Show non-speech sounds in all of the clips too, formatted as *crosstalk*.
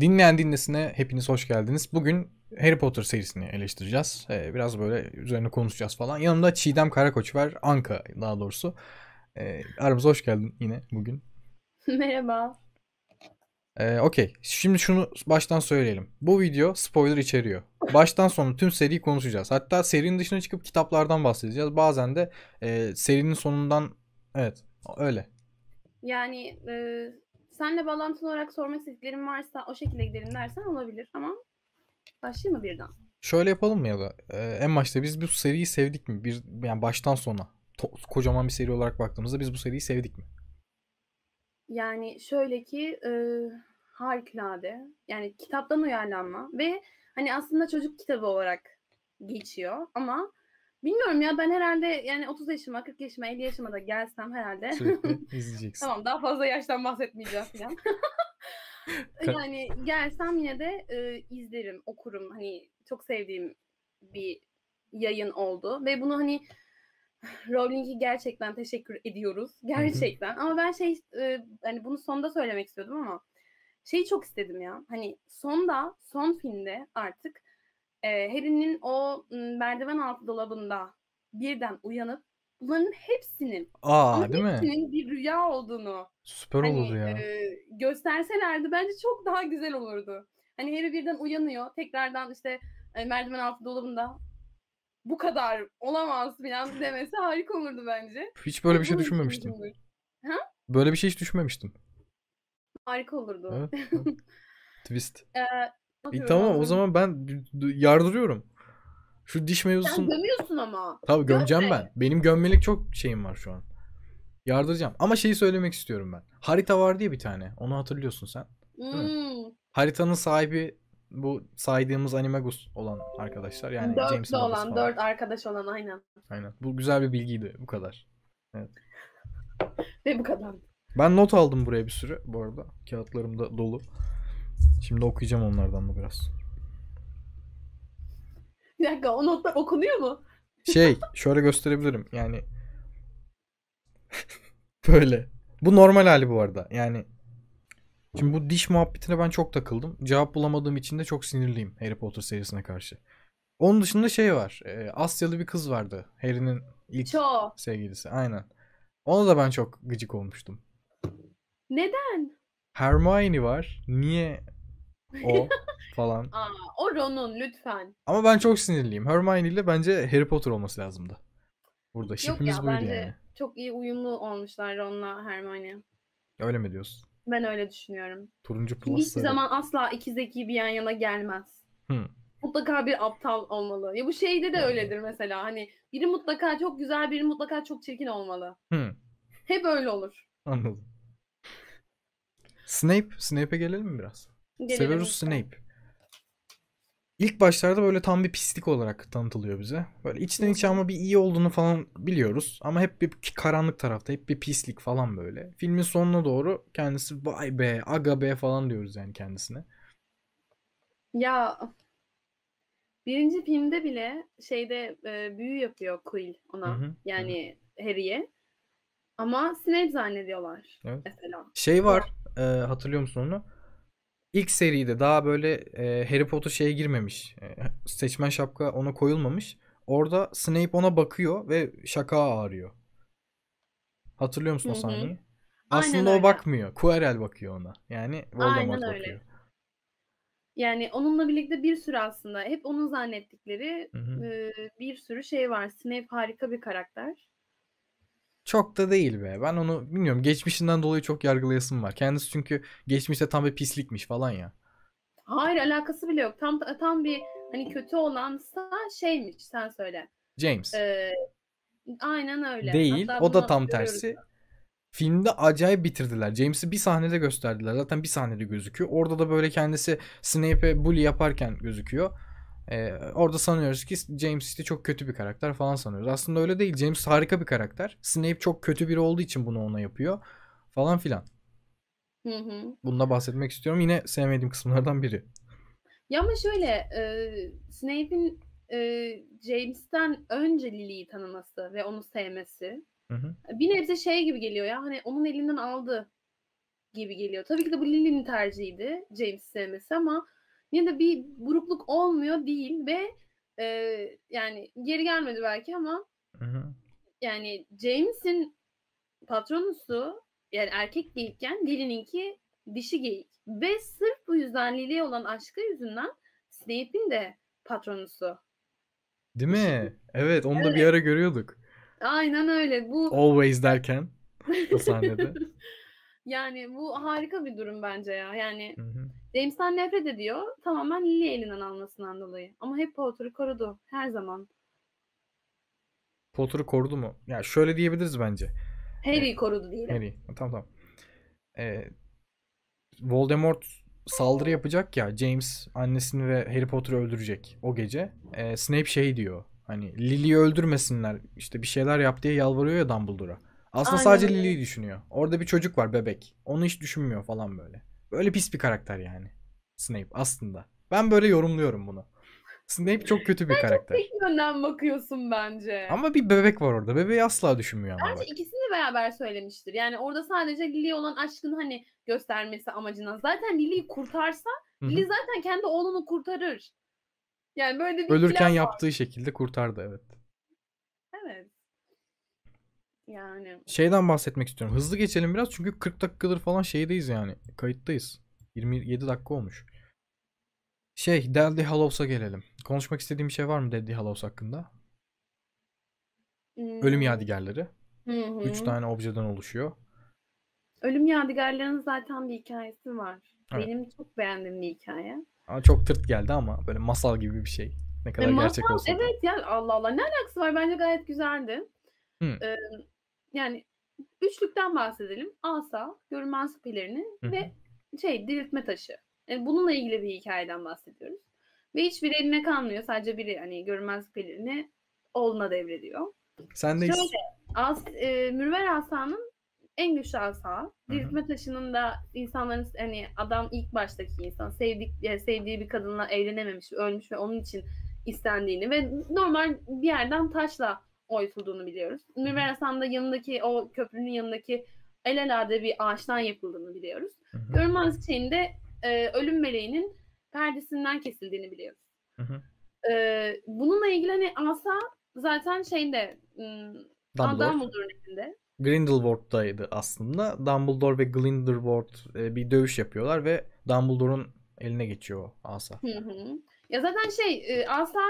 Dinleyen dinlesine hepiniz hoş geldiniz. Bugün Harry Potter serisini eleştireceğiz. Ee, biraz böyle üzerine konuşacağız falan. Yanımda Çiğdem Karakoç var. Anka daha doğrusu. Ee, aramıza hoş geldin yine bugün. *laughs* Merhaba. Ee, Okey. Şimdi şunu baştan söyleyelim. Bu video spoiler içeriyor. Baştan sona tüm seriyi konuşacağız. Hatta serinin dışına çıkıp kitaplardan bahsedeceğiz. Bazen de e, serinin sonundan evet öyle. Yani e, senle bağlantılı olarak sormak istediklerim varsa o şekilde gidelim dersen olabilir ama başlayayım mı birden? Şöyle yapalım mı ya da e, en başta biz bu seriyi sevdik mi? Bir yani baştan sona to- kocaman bir seri olarak baktığımızda biz bu seriyi sevdik mi? Yani şöyle ki e, harikulade. Yani kitaptan uyarlanma ve hani aslında çocuk kitabı olarak geçiyor ama bilmiyorum ya ben herhalde yani 30 yaşıma, 40 yaşıma, 50 yaşıma da gelsem herhalde. Sürekli *laughs* izleyeceksin. Tamam daha fazla yaştan bahsetmeyeceğim falan. *laughs* *laughs* yani gelsem yine de e, izlerim, okurum. Hani çok sevdiğim bir yayın oldu ve bunu hani *sighs* Rowling'e gerçekten teşekkür ediyoruz. Gerçekten. Ama ben şey e, hani bunu sonda söylemek istiyordum ama şeyi çok istedim ya. Hani sonda, son filmde artık e, Harry'nin o merdiven altı dolabında birden uyanıp bunların hepsinin Aa ama değil mi? hepsinin bir rüya olduğunu Süper hani olurdu ya. e, gösterselerdi bence çok daha güzel olurdu. Hani Harry birden uyanıyor. Tekrardan işte e, merdiven altı dolabında bu kadar olamaz falan demesi harika olurdu bence. Hiç böyle bir şey düşünmemiştim. olur. Böyle bir şey hiç düşünmemiştim. Harika olurdu. Evet. *laughs* Twist. Ee, İyi, atıyorum tamam o ama. zaman ben yardırıyorum. Şu diş Sen mevzusunu gömüyorsun ama. tabii gömeceğim gömme. ben. Benim gömmelik çok şeyim var şu an. Yardıracağım. Ama şeyi söylemek istiyorum ben. Harita var diye bir tane. Onu hatırlıyorsun sen. Hmm. Haritanın sahibi bu saydığımız Animagus olan arkadaşlar. Yani Dörtlü James'in olan, falan. dört arkadaş olan aynen. Aynen. Bu güzel bir bilgiydi. Bu kadar. Ve bu kadar. Ben not aldım buraya bir sürü bu arada. Kağıtlarım da dolu. Şimdi okuyacağım onlardan da biraz. Bir dakika o notlar okunuyor mu? Şey şöyle gösterebilirim. Yani *laughs* böyle. Bu normal hali bu arada. Yani şimdi bu diş muhabbetine ben çok takıldım. Cevap bulamadığım için de çok sinirliyim Harry Potter serisine karşı. Onun dışında şey var. e, Asyalı bir kız vardı. Harry'nin ilk Çoğu. sevgilisi. Aynen. Ona da ben çok gıcık olmuştum. Neden? Hermione var. Niye o *laughs* falan. Aa, o Ron'un lütfen. Ama ben çok sinirliyim. Hermione ile bence Harry Potter olması lazımdı. Burada şipimiz buydu bence yani. çok iyi uyumlu olmuşlar Ron'la Hermione. Öyle mi diyorsun? Ben öyle düşünüyorum. Turuncu plus hiçbir zaman asla iki zeki bir yan yana gelmez. Hı. Mutlaka bir aptal olmalı. Ya bu şeyde de Hı. öyledir mesela. Hani biri mutlaka çok güzel, biri mutlaka çok çirkin olmalı. Hı. Hep öyle olur. Anladım. Snape. Snape'e gelelim mi biraz? Gelelim Severus. Snape. İlk başlarda böyle tam bir pislik olarak tanıtılıyor bize. Böyle içten içe ama bir iyi olduğunu falan biliyoruz. Ama hep bir karanlık tarafta. Hep bir pislik falan böyle. Filmin sonuna doğru kendisi vay be aga be falan diyoruz yani kendisine. Ya birinci filmde bile şeyde e, büyü yapıyor Quill ona. Hı hı, Yani Harry'e. Ama Snape zannediyorlar Evet. mesela. Şey var e, hatırlıyor musun onu? İlk seride daha böyle e, Harry Potter şeye girmemiş. E, seçmen şapka ona koyulmamış. Orada Snape ona bakıyor ve şaka ağrıyor. Hatırlıyor musun o Hı hı. sahneyi? Aynen Aslında o öyle. bakmıyor. Quirrell bakıyor ona. Yani Voldemort Aynen öyle. bakıyor. Yani onunla birlikte bir sürü aslında hep onun zannettikleri e, bir sürü şey var. Snape harika bir karakter. Çok da değil be. Ben onu bilmiyorum. Geçmişinden dolayı çok yargılayasım var. Kendisi çünkü geçmişte tam bir pislikmiş falan ya. Hayır alakası bile yok. Tam tam bir hani kötü olansa şeymiş sen söyle. James. Ee, aynen öyle. Değil. Hatta O da tam görüyoruz tersi. Filmde acayip bitirdiler. James'i bir sahnede gösterdiler. Zaten bir sahnede gözüküyor. Orada da böyle kendisi Snape'e bully yaparken gözüküyor. Ee, orada sanıyoruz ki James işte çok kötü bir karakter falan sanıyoruz. Aslında öyle değil. James harika bir karakter. Snape çok kötü biri olduğu için bunu ona yapıyor. Falan filan. Hı hı. Bunda bahsetmek istiyorum. Yine sevmediğim kısımlardan biri. Ya ama şöyle e, Snape'in e, James'ten önce Lily'yi tanıması ve onu sevmesi Hı hı. bir nebze şey gibi geliyor ya hani onun elinden aldı gibi geliyor. Tabii ki de bu Lily'nin tercihiydi James'i sevmesi ama yine de bir burukluk olmuyor değil ve e, yani geri gelmedi belki ama Hı hı. yani James'in patronusu yani erkek geyikken Lily'ninki dişi geyik. Ve sırf bu yüzden Lily'ye olan aşkı yüzünden Snape'in de patronusu. Değil mi? Evet onu da bir ara görüyorduk. Aynen öyle. Bu Always derken o sahnede. *laughs* yani bu harika bir durum bence ya. Yani Hı hı. James'ten nefret ediyor. Tamamen Lily elinden almasından dolayı. Ama hep Potter'ı korudu. Her zaman. Potter'ı korudu mu? Ya şöyle diyebiliriz bence. Harry'i korudu diyelim. Harry. Tamam tamam. Ee, Voldemort saldırı yapacak ya. James annesini ve Harry Potter'ı öldürecek o gece. Ee, Snape şey diyor. Hani Lily'yi öldürmesinler. işte bir şeyler yap diye yalvarıyor ya Dumbledore'a. Aslında Aynen sadece. Lily'yi düşünüyor. Orada bir çocuk var bebek. Onu hiç düşünmüyor falan böyle. Böyle pis bir karakter yani. Snape aslında. Ben böyle yorumluyorum bunu. Snape çok kötü bir karakter. Tek yönden bakıyorsun bence. Ama bir bebek var orada. Bebeği asla düşünmüyor ama Bence bak. ikisini beraber söylemiştir. Yani orada sadece Lily'ye olan aşkını hani göstermesi amacına. Zaten Lily'yi kurtarsa. Lily zaten kendi oğlunu kurtarır. Yani böyle bir Ölürken yaptığı şekilde kurtardı. Evet. Yani Şeyden bahsetmek istiyorum. Hızlı geçelim biraz çünkü 40 dakikadır falan şeydeyiz yani. Kayıttayız. 27 dakika olmuş. Şey, Deadly Hallows'a gelelim. Konuşmak istediğim bir şey var mı Deadly Hallows hakkında? Ölüm hmm, yadigarları. hı hı. 3 tane objeden oluşuyor. Ölüm yadigarlarının zaten bir hikayesi var. Evet. Benim çok beğendiğim bir hikaye. Ama çok tırt geldi ama böyle masal gibi bir şey. Ne kadar Ve gerçek masal, olsa evet ya Allah Allah ne alakası var bence gayet güzeldi. Hı. Ee, yani üçlükten bahsedelim. Asa, görünmez pelerini ve şey diriltme taşı. Yani bununla ilgili bir hikayeden bahsediyoruz. Ve hiçbir eline kalmıyor. Sadece biri hani görünmez pelerini oğluna devrediyor. Sendeyiz. Şöyle As, e, Mürver Asa'nın en güçlü asa. Diriltme taşının da insanların hani adam ilk baştaki insan sevdik yani sevdiği bir kadınla evlenememiş, ölmüş ve onun için istendiğini ve normal bir yerden taşla oytulduğunu biliyoruz. Mürver Hasan'ın da yanındaki o köprünün yanındaki el alade bir ağaçtan yapıldığını biliyoruz. Şeyin de e, ölüm meleğinin perdesinden kesildiğini biliyoruz. Hı hı. E, bununla ilgili hani asa zaten şeyde Dumbledore. Dumbledore'un elinde. Grindelwald'daydı aslında. Dumbledore ve Grindelwald e, bir dövüş yapıyorlar ve Dumbledore'un eline geçiyor o asa. Hı hı. Ya zaten şey e, asa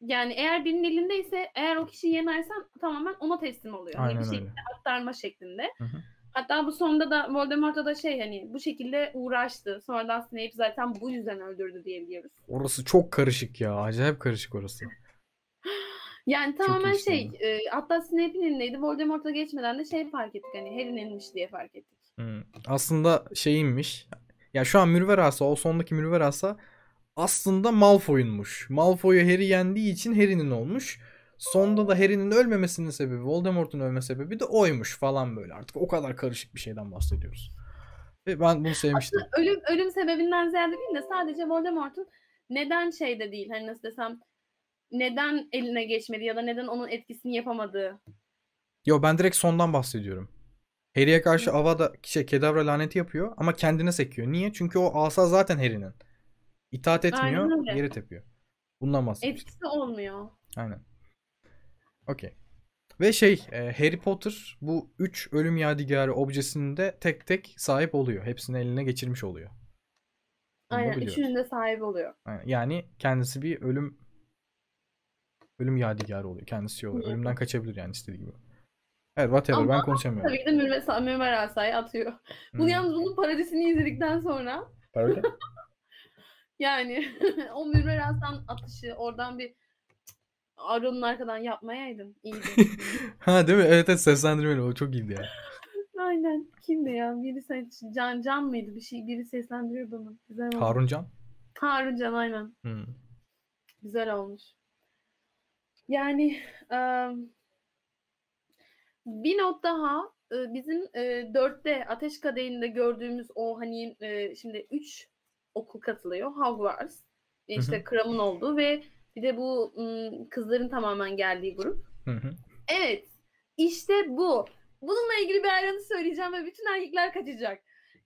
yani eğer birinin elindeyse eğer o kişiyi yenersen tamamen ona teslim oluyor. Hani Aynen bir öyle. şekilde aktarma şeklinde. Hı hı. Hatta bu sonunda da Voldemort'a da şey hani bu şekilde uğraştı. Sonradan Snape zaten bu yüzden öldürdü diyebiliyoruz. Orası çok karışık ya. Acayip karışık orası. *gasps* Yani tamamen şey e, hatta Snape'in elindeydi. Voldemort'a geçmeden de şey fark ettik hani Harry'nin elmiş diye fark ettik. Hmm. Aslında şeyinmiş. Ya şu an Mürver Asa, o sondaki Mürver Asa aslında Malfoy'unmuş. Malfoy'u Harry yendiği için Harry'nin olmuş. Sonda da Harry'nin ölmemesinin sebebi, Voldemort'un ölme sebebi de oymuş falan böyle. Artık o kadar karışık bir şeyden bahsediyoruz. Ve ben bunu sevmiştim. Ölüm ölüm sebebinden ziyade değil de sadece Voldemort'un neden şeyde değil hani nasıl desem neden eline geçmedi ya da neden onun etkisini yapamadığı. Yo ben direkt sondan bahsediyorum. Harry'e karşı Avada şey Kedavra laneti yapıyor ama kendine sekiyor. Niye? Çünkü o asa zaten Harry'nin. İtaat etmiyor, Aynen öyle. geri tepiyor. Bundan bahsetmiştim. Etkisi olmuyor. Aynen. Okey. Ve şey e, Harry Potter bu 3 ölüm yadigarı objesinde tek tek sahip oluyor. Hepsini eline geçirmiş oluyor. Bunu da Aynen. biliyoruz. Üçünün de sahibi oluyor. Aynen. Yani kendisi bir ölüm ölüm yadigarı oluyor. Kendisi şey oluyor. Hı. Ölümden kaçabilir yani istediği gibi. Evet whatever Ama ben konuşamıyorum. Tabii ki de Mürver, Mürver Asa'yı atıyor. Bunu Hmm. yalnız bunun parodisini izledikten sonra Öyle. *laughs* yani *laughs* o Mürver Asa'nın atışı oradan bir Aron'un arkadan yapmayaydın. İyiydi. *laughs* ha değil mi? Evet evet seslendirmeli o çok iyiydi ya. *laughs* Aynen. Kimdi ya? Biri ses, Can Can mıydı? Bir şey biri seslendiriyordu onu. Güzel olmuş. Harun Can. Harun Can aynen. Hmm. Güzel olmuş. Yani em, bir not daha bizim e, dörtte Ateş Kadehi'nde gördüğümüz o hani e, şimdi üç okul katılıyor. Hogwarts, e, işte Kram'ın olduğu ve bir de bu kızların tamamen geldiği grup. Hı hı. Evet. işte bu. Bununla ilgili bir ayrıntı söyleyeceğim ve bütün erkekler kaçacak.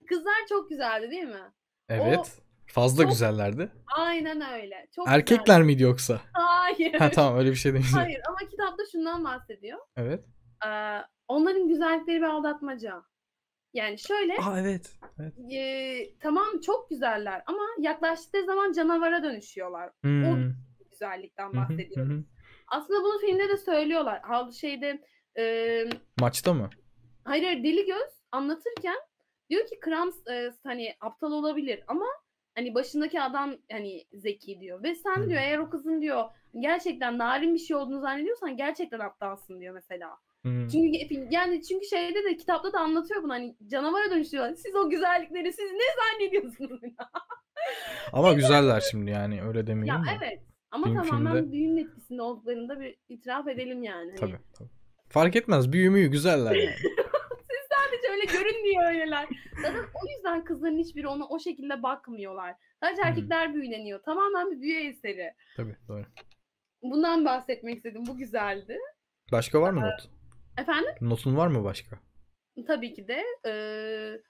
Kızlar çok güzeldi değil mi? Evet. Fazla çok- güzellerdi. Aynen öyle. Çok Erkekler güzeldi. miydi yoksa? Hayır. Ha tamam öyle bir şey *laughs* değil. Hayır ama kitapta şundan bahsediyor. Evet. Ee, onların güzellikleri bir aldatmaca. Yani şöyle Aa evet. evet. e, tamam çok güzeller ama yaklaştıkları zaman canavara dönüşüyorlar. Hmm. Güzellikten hı, bahsediyorum. hı hı. Aslında bunu filmde de söylüyorlar. Hal şeyde e, Maçta mı? hayır hayır Deli Göz anlatırken diyor ki Krams e, hani aptal olabilir ama hani başındaki adam hani zeki diyor. Ve sen Hı. diyor eğer o kızın diyor gerçekten narin bir şey olduğunu zannediyorsan gerçekten aptalsın diyor mesela. Hmm. Çünkü yani çünkü şeyde de kitapta da anlatıyor bunu hani canavara dönüşüyorlar. Siz o güzellikleri siz ne zannediyorsunuz? *laughs* Ama güzeller şimdi yani öyle ya demeyelim de. evet. Ama Film- tamamen filmde- büyünün etkisinde olduklarını da bir itiraf edelim yani. Hani Tabii, tabii. Fark etmez. Büyü müyü güzeller yani. *laughs* Sadece öyle görünmüyor öyleler. Zaten o yüzden kızların hiçbiri ona o şekilde bakmıyorlar. Sadece erkekler büyüleniyor. Tamamen bir büyü eseri. tabii doğru. Bundan bahsetmek istedim. Bu güzeldi. Başka var mı not? Efendim? Notun var mı başka? Tabii ki de. eee,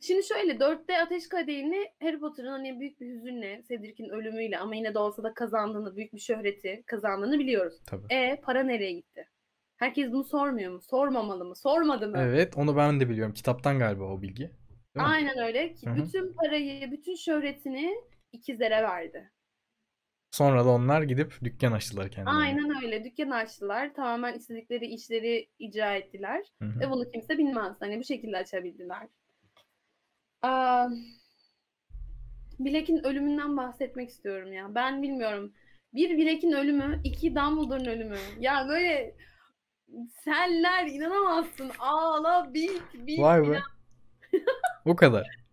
Şimdi şöyle dörtte Ateş Kadehi'ni Harry Potter'ın hani büyük bir hüzünle, Cedric'in ölümüyle ama yine de olsa da kazandığını, büyük bir şöhreti kazandığını biliyoruz. Tabii. E para nereye gitti? Herkes bunu sormuyor mu? Sormamalı mı? Sormadı mı? Evet onu ben de biliyorum. Kitaptan galiba o bilgi. Değil mi? Aynen öyle. Ki Hı hı. bütün parayı, bütün şöhretini ikizlere verdi. Sonra da onlar gidip dükkan açtılar kendilerine. Aynen öyle. Dükkan açtılar. Tamamen istedikleri işleri icra ettiler. Hı hı. Ve bunu kimse bilmez. Hani bu şekilde açabildiler. Aa, Blake'in ölümünden bahsetmek istiyorum ya. Ben bilmiyorum. Bir Blake'in ölümü, iki Dumbledore'un ölümü. Ya böyle senler inanamazsın. Ağla, bil, bil. Vay be. O kadar.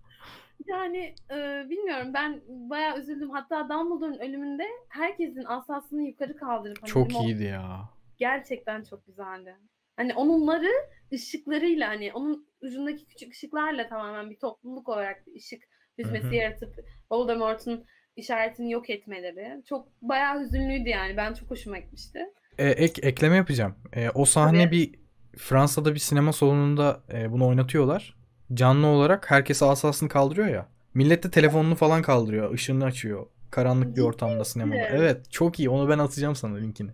Yani e, bilmiyorum ben bayağı üzüldüm. Hatta Dumbledore'un ölümünde herkesin asasını yukarı kaldırıp hani Çok limon- iyiydi ya. gerçekten çok güzeldi. Hani onunları ışıklarıyla hani onun ucundaki küçük ışıklarla tamamen bir topluluk olarak bir ışık hüzmesi yaratıp Voldemort'un işaretini yok etmeleri çok bayağı hüzünlüydü yani. Ben çok hoşuma gitmişti. E, ek, ekleme yapacağım. E, o sahne Tabii. bir Fransa'da bir sinema salonunda e, bunu oynatıyorlar. Canlı olarak herkes asasını kaldırıyor ya. Millet de telefonunu falan kaldırıyor. ışığını açıyor. Karanlık bir ortamda sinemada. Evet çok iyi. Onu ben atacağım sana linkini.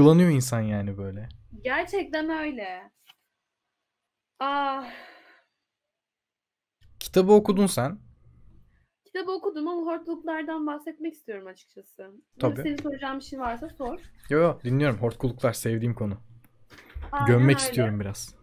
Duygulanıyor insan yani böyle. Gerçekten öyle. Ah, Kitabı okudun sen. kitabı okudum ama hortluklardan bahsetmek istiyorum açıkçası. Tabii. Senin soracağın bir şey varsa sor. Yo yo dinliyorum. Hortkuluklar sevdiğim konu. Aynen Gömmek öyle. istiyorum biraz.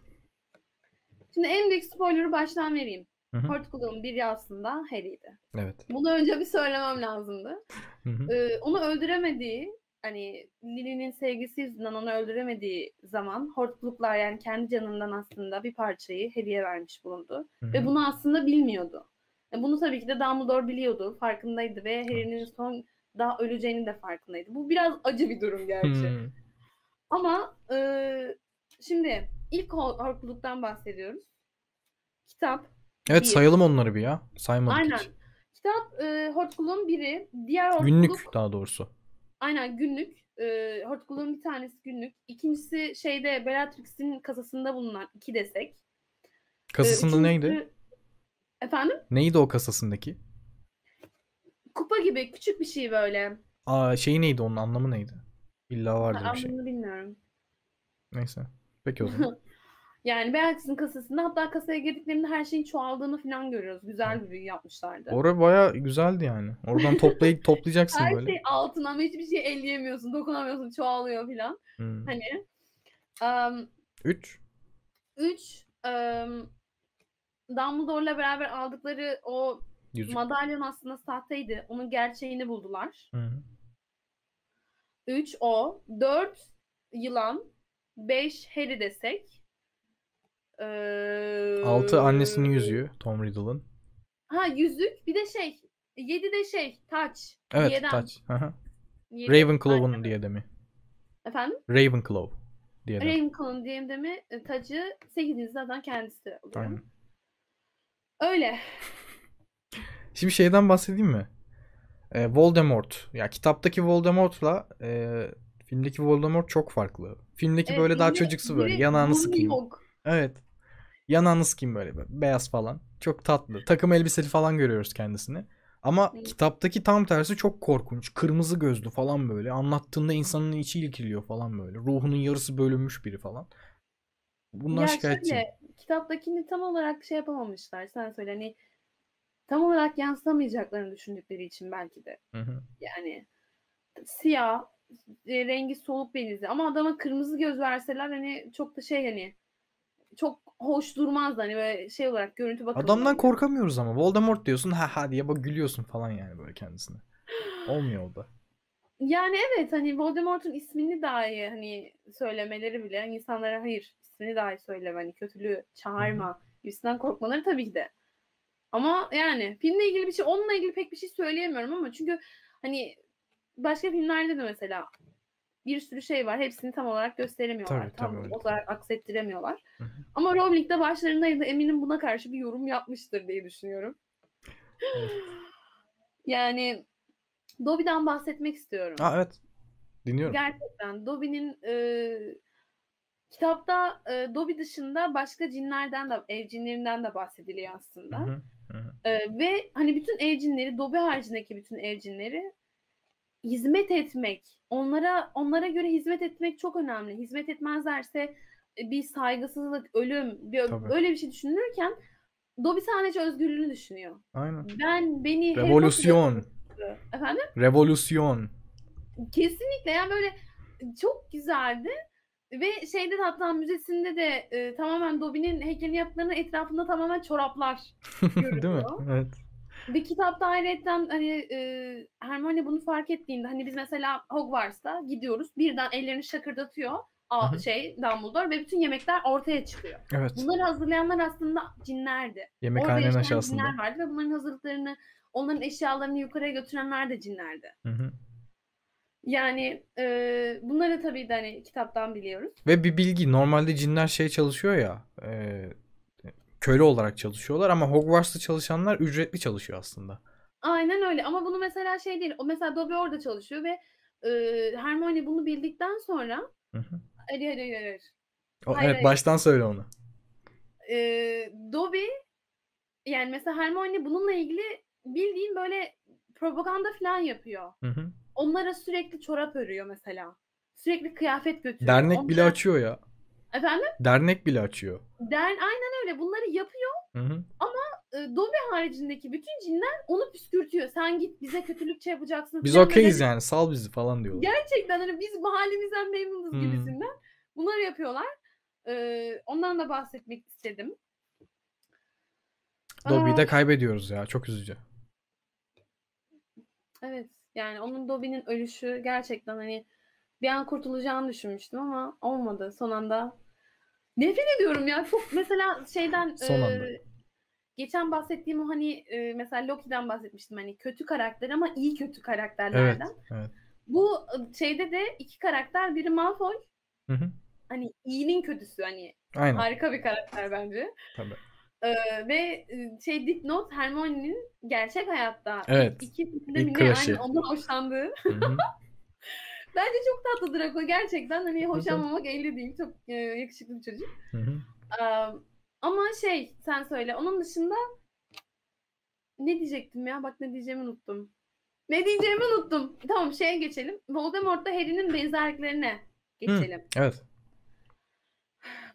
Şimdi en büyük spoiler'ı baştan vereyim. Hı hı. Hortkuluk'un biri aslında Harry'di. Evet. Bunu önce bir söylemem lazımdı. Hı hı. Ee, onu öldüremediği, hani Lily'nin sevgisi yüzünden onu öldüremediği zaman Hortkuluklar yani kendi canından aslında bir parçayı Harry'e vermiş bulundu. Hı Ve bunu aslında bilmiyordu. E, Bunu tabii ki de Dumbledore biliyordu, farkındaydı ve Harry'nin son daha öleceğini de farkındaydı. Bu biraz acı bir durum gerçi. Hmm. Ama e, şimdi ilk Hor- Hortkuluk'tan bahsediyoruz. Kitap. Evet Bir. sayalım onları bir ya. Saymadık Aynen. hiç. Kitap e, Hortkuluk'un biri. Diğer Hortkuluk Günlük daha doğrusu. Aynen günlük. E, Hortkuluk'un bir tanesi günlük. İkincisi şeyde Bellatrix'in kasasında bulunan iki desek. E, Kasasında neydi? üçüncüsü- Efendim? Neydi o kasasındaki? Kupa gibi küçük bir şey böyle. Aa şeyi neydi onun anlamı neydi? İlla vardır Ha, bir şey. Anlamını bilmiyorum. Neyse. Peki o zaman. *laughs* Yani Bellatrix'in kasasında hatta kasaya girdiklerinde her şeyin çoğaldığını falan görüyoruz. Güzel bir büyü yapmışlardı. Orası baya güzeldi yani. Oradan toplayıp *laughs* toplayacaksın Her böyle. şey altın ama hiçbir şey elleyemiyorsun, dokunamıyorsun, çoğalıyor falan. Hmm. Hani um, Üç. 3 Dumbledore'la beraber aldıkları o Yüzük. madalyon aslında sahteydi. Onun gerçeğini buldular. Hı. 3 o. 4 yılan. 5 Harry desek. Ee, Altı annesinin yüzüğü. Tom Riddle'ın. Ha yüzük. Bir de şey 7 de şey taç. Evet Yeden. taç. Ravenclaw'un diye de mi? Efendim? Ravenclaw diye de. Ravenclaw'un diyelim de mi e, tacı 8. zaten kendisi oluyor. Aynen. Öyle. *laughs* Şimdi şeyden bahsedeyim mi? Ee, Voldemort. Ya kitaptaki Voldemort'la e, filmdeki Voldemort çok farklı. Filmdeki Evet, böyle daha çocuksu böyle. Yanağını sıkayım. yok. Evet. Yanağını sıkayım böyle, beyaz falan. Çok tatlı. Takım elbiseli falan görüyoruz kendisini. Ama kitaptaki tam tersi çok korkunç. Kırmızı gözlü falan böyle. Anlattığında insanın içi irkiliyor falan böyle. Ruhunun yarısı bölünmüş biri falan. Bundan Ya şikayetçiyim. şöyle kitaptakini tam olarak şey yapamamışlar. Sen söyle hani tam olarak yansıtamayacaklarını düşündükleri için belki de. Hı hı. Yani siyah, e, rengi soluk benizli ama adama kırmızı göz verseler hani çok da şey hani çok hoş durmaz hani böyle şey olarak görüntü bakımından. Adamdan korkamıyoruz ama. Voldemort diyorsun ha ha diye bak gülüyorsun falan yani böyle kendisine. Olmuyor o da. Yani evet hani Voldemort'un ismini dahi hani söylemeleri bile hani insanlara hayır ismini dahi söyleme hani kötülüğü çağırma gibisinden korkmaları tabii ki de. Ama yani filmle ilgili bir şey onunla ilgili pek bir şey söyleyemiyorum ama çünkü hani başka filmlerde de mesela bir sürü şey var. Hepsini tam olarak gösteremiyorlar. Tabii, tam tabii olarak aksettiremiyorlar. Hı hı. Ama Rowling de başlarındaydı eminim buna karşı bir yorum yapmıştır diye düşünüyorum. Evet. *sighs* Yani Dobby'den bahsetmek istiyorum. Aa evet. Dinliyorum. Gerçekten Dobby'nin e, kitapta e, Dobby dışında başka cinlerden de ev cinlerinden de bahsediliyor aslında. Hı hı, hı hı. E, ve hani bütün ev cinleri Dobby haricindeki bütün ev cinleri hizmet etmek, onlara onlara göre hizmet etmek çok önemli. Hizmet etmezlerse e, bir saygısızlık, ölüm, bir, Tabii. öyle bir şey düşünülürken Dobby sadece özgürlüğünü düşünüyor. Aynen. Ben beni Revolüsyon. Efendim Revolüsyon. Kesinlikle yani böyle çok güzeldi. Ve şeyde de hatta müzesinde de e, tamamen Dobby'nin heykelini yaptıklarının etrafında tamamen çoraplar *laughs* Değil mi? Evet. Ve kitapta ayrıca hani e, Hermione bunu fark ettiğinde hani biz mesela Hogwarts'ta gidiyoruz birden ellerini şakırdatıyor a, şey Dumbledore ve bütün yemekler ortaya çıkıyor. Evet. Bunları hazırlayanlar aslında cinlerdi. Yemekhanenin aşağısında. cinler vardı ve bunların hazırlıklarını onların eşyalarını yukarıya götürenler de cinlerdi. Hı hı. Yani e, bunları tabii de hani kitaptan biliyoruz. Ve bir bilgi normalde cinler şey çalışıyor ya e, köle olarak çalışıyorlar ama Hogwarts'ta çalışanlar ücretli çalışıyor aslında. Aynen öyle ama bunu mesela şey değil. O mesela Dobby orada çalışıyor ve e, Hermione bunu bildikten sonra Hı hı. hadi hadi hadi. hadi. O, Hayır, evet hayır. baştan söyle onu. E, Dobby yani mesela Hermione bununla ilgili bildiğin böyle propaganda falan yapıyor. Hı hı. Onlara sürekli çorap örüyor mesela. Sürekli kıyafet götürüyor. Dernek bile Onlara- açıyor ya. Efendim? Dernek bile açıyor. Der, aynen öyle. Bunları yapıyor. Hı hı. e, Dobby haricindeki bütün cinler onu püskürtüyor. Sen git bize kötülük şey yapacaksın. Biz okeyiz yani sal bizi falan diyorlar. Gerçekten hani biz bu halimizden memnunuz Hmm. gibisinden. Bunları yapıyorlar. Ee, ondan da bahsetmek istedim. Dobby'yi de kaybediyoruz ya çok üzücü. evet yani onun Dobby'nin ölüşü gerçekten hani bir an kurtulacağını düşünmüştüm ama olmadı son anda. Nefret ediyorum ya çok mesela şeyden Son e, anda. geçen bahsettiğim o hani e, mesela Loki'den bahsetmiştim hani kötü karakter ama iyi kötü Evet. karakterlerden. Evet. Bu e, şeyde de iki karakter biri Malfoy Hı hı. hani iyinin kötüsü hani Aynen. harika bir karakter bence. Tabii. Ee, ve şey dipnot Hermione'nin gerçek hayatta Evet. iki filmde aynen ondan hoşlandığı. Hı hı. *laughs* Bence çok tatlı Draco gerçekten hani hoşlanmamak elde değil. Çok e, yakışıklı bir çocuk. Hı hı. Ee, ama şey sen söyle onun dışında ne diyecektim ya bak ne diyeceğimi unuttum. Ne diyeceğimi unuttum. Tamam şeye geçelim. Voldemort'la Harry'nin benzerliklerine geçelim. Evet.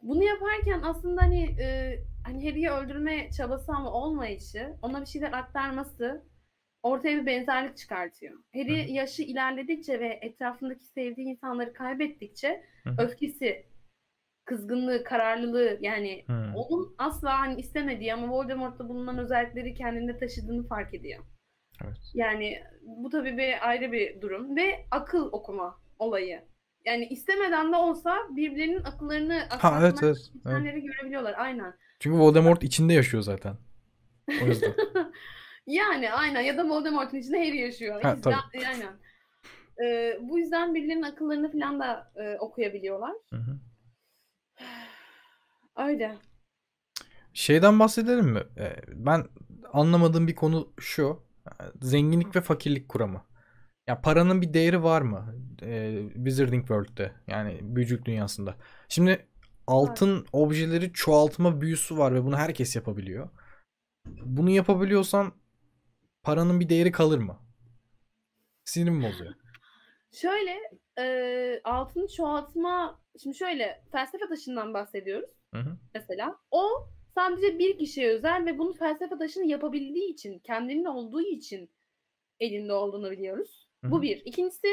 Bunu yaparken aslında hani e, hani Harry'i öldürme çabası ama olmayışı, ona bir şeyler aktarması ortaya bir benzerlik çıkartıyor. Harry Hı. yaşı ilerledikçe ve etrafındaki sevdiği insanları kaybettikçe Hı hı. öfkesi, kızgınlığı, kararlılığı yani Hı. onun asla hani istemediği ama Voldemort'ta bulunan özellikleri kendinde taşıdığını fark ediyor. Evet. Yani bu tabii bir ayrı bir durum ve akıl okuma olayı. Yani istemeden de olsa birbirlerinin akıllarını Ha evet evet. evet. görebiliyorlar aynen. Çünkü Voldemort içinde yaşıyor zaten. O yüzden. *laughs* Yani aynen ya da Voldemort'un içinde Harry yaşıyor. Ha, tabii. aynen. Ee, bu yüzden birilerinin akıllarını falan da e, okuyabiliyorlar. Hı hı. *sighs* Öyle. Şeyden bahsedelim mi? Ee, Ben anlamadığım bir konu şu. Zenginlik ve fakirlik kuramı. Ya paranın bir değeri var mı? Ee, Wizarding World'de yani büyücülük dünyasında. Şimdi altın objeleri çoğaltma büyüsü var ve bunu herkes yapabiliyor. Bunu yapabiliyorsan paranın bir değeri kalır mı? Sinirim bozuyor. *laughs* Şöyle e, altın çoğaltma şimdi şöyle felsefe taşından bahsediyoruz Hı hı. mesela. O sadece bir kişiye özel ve bunu felsefe taşını yapabildiği için, kendinin olduğu için elinde olduğunu biliyoruz. Hı hı. Bu bir. İkincisi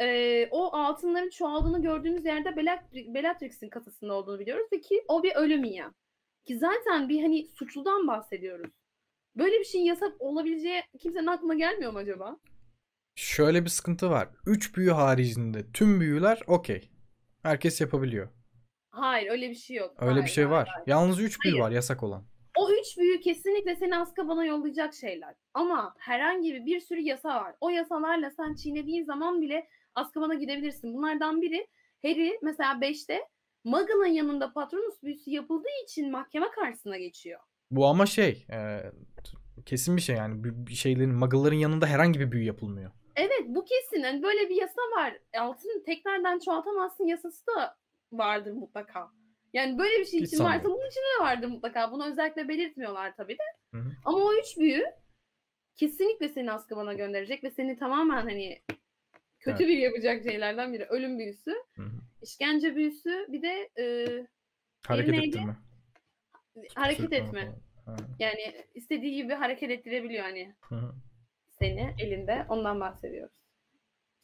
e, o altınların çoğaldığını gördüğümüz yerde Bellatrix- Bellatrix'in kasasında olduğunu biliyoruz ve ki o bir ölüm yiyen. Ki zaten bir hani suçludan bahsediyoruz. Böyle bir şeyin yasak olabileceği kimsenin aklına gelmiyor mu acaba? Şöyle bir sıkıntı var. 3 büyü haricinde tüm büyüler okey. Herkes yapabiliyor. Hayır öyle bir şey yok. Öyle bir Hayır, şey hayır, var. hayır. Yalnız 3 büyü Hayır. var yasak olan. O üç büyü kesinlikle seni Azkaban'a yollayacak şeyler. Ama herhangi bir bir sürü yasa var. O yasalarla sen çiğnediğin zaman bile Azkaban'a gidebilirsin. Bunlardan biri Harry mesela 5'te Muggle'ın yanında Patronus büyüsü yapıldığı için mahkeme karşısına geçiyor. Bu ama şey e, kesin bir şey yani bir şeylerin muggle'ların yanında herhangi bir büyü yapılmıyor. Evet bu kesin. Yani böyle bir yasa var. Altını tekrardan çoğaltamazsın yasası da vardır mutlaka. Yani böyle bir şey Hiç için varsa sanmıyorum. bunun için de vardır mutlaka. Bunu özellikle belirtmiyorlar tabii de. Hı hı. Ama o üç büyü kesinlikle seni Azkaban'a gönderecek ve seni tamamen hani kötü Evet. bir yapacak şeylerden biri. Ölüm büyüsü, Hı hı. işkence büyüsü, bir de e, Hareket neydi? Hareket Sürükleme etme. Ha, Yani istediği gibi hareket ettirebiliyor hani hı seni elinde. Ondan bahsediyoruz.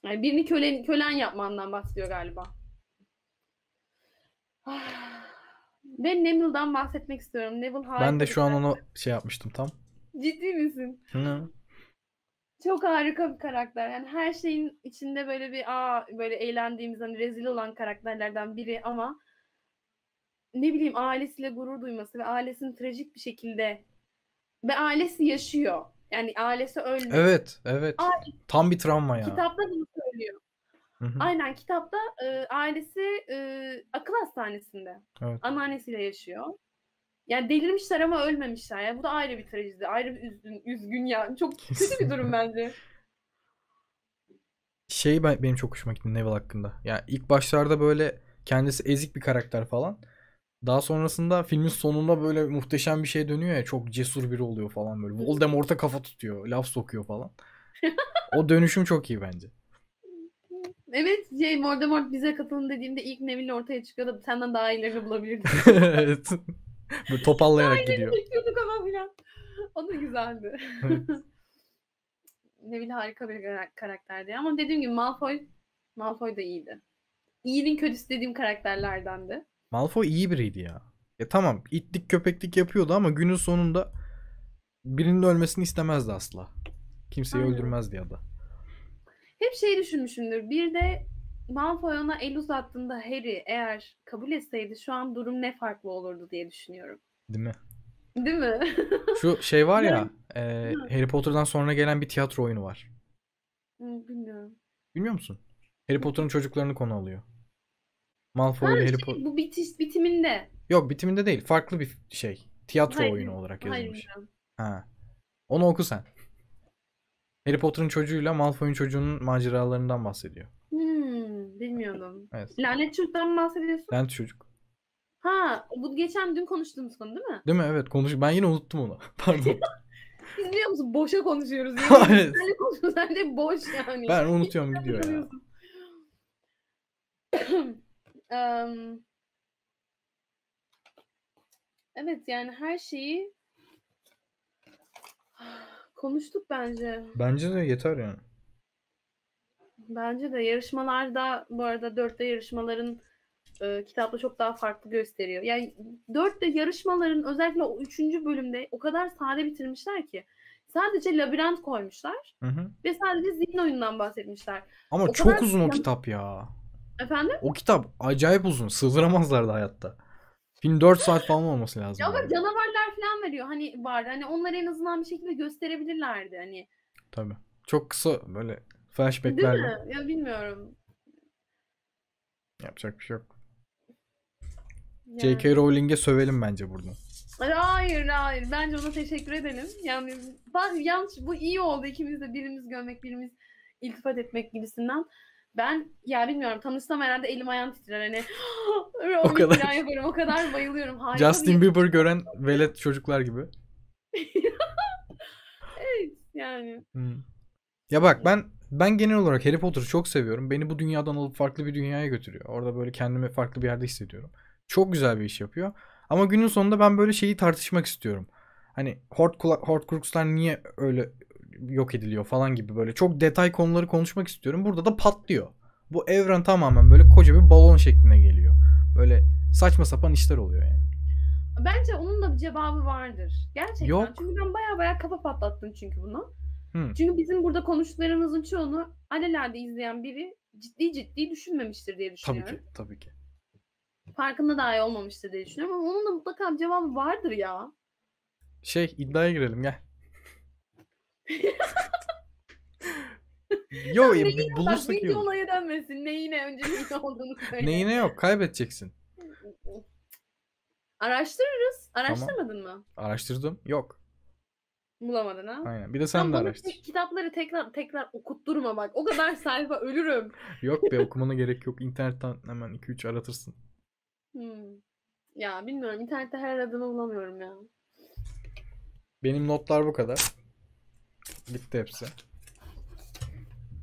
Yani birini kölen, kölen yapmandan bahsediyor galiba. Ah. Ve Neville'dan bahsetmek istiyorum. Neville harika Ben de şu an onu şey yapmıştım tam. Ciddi misin? Hı. Çok harika bir karakter. Yani her şeyin içinde böyle bir aa böyle eğlendiğimiz hani rezil olan karakterlerden biri ama ne bileyim ailesiyle gurur duyması ve ailesinin trajik bir şekilde ve ailesi yaşıyor. Yani ailesi ölmüyor. Evet, evet. Tam bir travma ya. Kitapta bunu söylüyor. Aynen kitapta e, ailesi e, akıl hastanesinde. Evet. Anneannesiyle yaşıyor. Yani delirmişler ama ölmemişler. Yani bu da ayrı bir trajedi. Ayrı bir üzgün, üzgün ya. Çok kötü bir durum bence. Şey ben, benim çok hoşuma gitti Neville hakkında. Yani ilk başlarda böyle kendisi ezik bir karakter falan. Daha sonrasında filmin sonunda böyle muhteşem bir şey dönüyor ya çok cesur biri oluyor falan böyle. Voldemort'a kafa tutuyor, laf sokuyor falan. O dönüşüm çok iyi bence. Evet, şey, Voldemort bize katılın dediğimde ilk Neville ortaya çıkıyordu. Senden daha iyilerini bulabilirdik. *laughs* evet. Böyle topallayarak gidiyor. Bekliyorduk ama filan. O da güzeldi. Evet. *laughs* Neville harika bir kara- karakterdi. Ama dediğim gibi Malfoy, Malfoy da iyiydi. İyinin kötüsü dediğim karakterlerdendi. Malfoy iyi biriydi ya. Ya tamam itlik köpeklik yapıyordu ama günün sonunda birinin ölmesini istemezdi asla. Kimseyi Aynen. öldürmezdi ya da. Hep şey düşünmüşümdür. Bir de Malfoy ona el uzattığında Harry eğer kabul etseydi şu an durum ne farklı olurdu diye düşünüyorum. Değil mi? Değil mi? *laughs* Şu şey var ya e, Harry Potter'dan sonra gelen bir tiyatro oyunu var. Bilmiyorum. Bilmiyor musun? Harry Potter'ın çocuklarını konu alıyor. Malfoy ile Harry Potter. bu bitiş bitiminde. Yok bitiminde değil. Farklı bir şey. Tiyatro Hayır, oyunu olarak Hayır yazılmış. bilmiyorum. Ha. Onu oku sen. Harry Potter'ın çocuğuyla Malfoy'un çocuğunun maceralarından bahsediyor. Hmm, bilmiyordum. Evet. Lanet çocuktan bahsediyorsun? Lent çocuk. Ha, bu geçen dün konuştuğumuz konu değil mi? Değil mi? Evet konuş. Ben yine unuttum onu. *laughs* Pardon. *laughs* Biz biliyor musun boşa konuşuyoruz. *laughs* Evet. Yani. Sen de konuşuyorsun, sen de boş yani. ben unutuyorum gidiyor ya. *clears throat* Em, evet yani her şeyi konuştuk bence. Bence de yeter yani. Bence de yarışmalarda bu arada dörtte yarışmaların e, kitapta çok daha farklı gösteriyor. Yani dörtte yarışmaların özellikle o üçüncü bölümde o kadar sade bitirmişler ki. Sadece labirent koymuşlar Hı hı. ve sadece zihin oyunundan bahsetmişler. Ama O çok kadar uzun o kitap ya. Efendim? O kitap acayip uzun. Sığdıramazlardı hayatta. Film 4 saat falan olması lazım. Ya ama yani. canavarlar falan veriyor. Hani var. Hani onları en azından bir şekilde gösterebilirlerdi. Hani Tabii. Çok kısa böyle değil flashbacklerle mi? Ya bilmiyorum. yapacak bir şey yok. Yani- J.K. Rowling'e sövelim bence burada. Hayır hayır. Bence ona teşekkür edelim. Yani yanlış bu iyi oldu. İkimiz de birimiz görmek birimiz iltifat etmek gibisinden. Ben ya bilmiyorum tanışsam herhalde elim ayağım titrer hani *gasps* o kadar. yaparım o kadar bayılıyorum harika Justin bir Bieber gören velet çocuklar gibi. *laughs* evet, yani Hmm. Ya bak ben ben genel olarak Harry Potter'ı çok seviyorum. Beni bu dünyadan alıp farklı bir dünyaya götürüyor. Orada böyle kendimi farklı bir yerde hissediyorum. Çok güzel bir iş yapıyor. Ama günün sonunda ben böyle şeyi tartışmak istiyorum. Hani Hortcrux- Hortcrux'lar niye öyle yok ediliyor falan gibi böyle çok detay konuları konuşmak istiyorum. Burada da patlıyor. Bu evren tamamen böyle koca bir balon şekline geliyor. Böyle saçma sapan işler oluyor yani. bence onun da bir cevabı vardır gerçekten Yok. çünkü ben baya baya kafa patlattım çünkü bunu Hı. çünkü bizim burada konuştuklarımızın çoğunu alelade izleyen biri ciddi ciddi düşünmemiştir diye Tabii düşünüyorum. ki, tabii ki. Farkında dahi olmamıştır diye düşünüyorum ama onun da mutlaka bir cevabı vardır ya. Şey iddiaya girelim gel. Yo e, Neyine bak bulursak iyi olur. olaya dönmesin. Neyine önce neyin *laughs* olduğunu söyle. Neyine yok kaybedeceksin. Araştırırız. Araştırmadın mı? Araştırdım. Yok. Bulamadın ha? Aynen. Bir de Sen sen de bana araştır. tek- kitapları tekrar tekrar okutturma bak. O kadar sayfa ölürüm. *laughs* Yok be okumana gerek yok. İnternetten hemen 2-3 aratırsın. Hmm. Ya bilmiyorum. internette her aradığımı bulamıyorum ya. Benim notlar bu kadar. Bitti hepsi.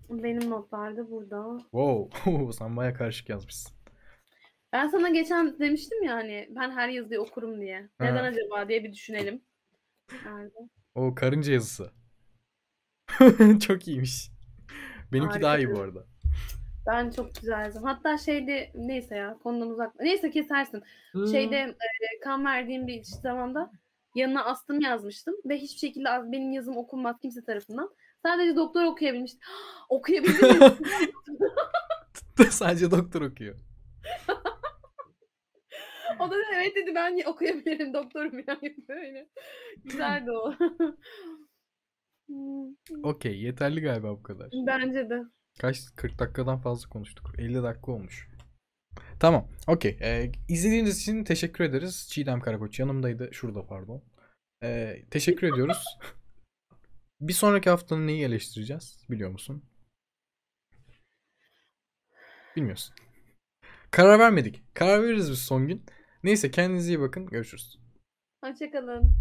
Benim notlar da burada. Wow. *laughs* Sen baya karışık yazmışsın. Ben sana geçen demiştim ya hani ben her yazıyı okurum diye. Neden Ha. acaba diye bir düşünelim. Nerede? O karınca yazısı. *laughs* Çok iyiymiş. Benimki daha iyi bu arada. Ben çok güzel yazdım. Hatta şeyde neyse ya konudan uzak. Neyse kesersin. Şeyde e, kan verdiğim bir zamanda yanına astım yazmıştım ve hiçbir şekilde benim yazım okunmaz kimse tarafından. Sadece doktor okuyabilmişti. *gasps* Okuyabildim? *laughs* Sadece doktor okuyor. *laughs* o da evet dedi ben okuyabilirim doktorum yani *laughs* böyle. Güzeldi o. Okey yeterli galiba bu kadar. Bence de. Kaç? 40 dakikadan fazla konuştuk. 50 dakika olmuş. Tamam. Okey. Ee, izlediğiniz için teşekkür ederiz. Çiğdem Karakoç yanımdaydı. Şurada pardon. Ee, teşekkür ediyoruz. Bir sonraki haftanın neyi eleştireceğiz? Biliyor musun? Bilmiyorsun. Karar vermedik. Karar veririz biz son gün. Neyse kendinize iyi bakın. Görüşürüz. Hoşçakalın.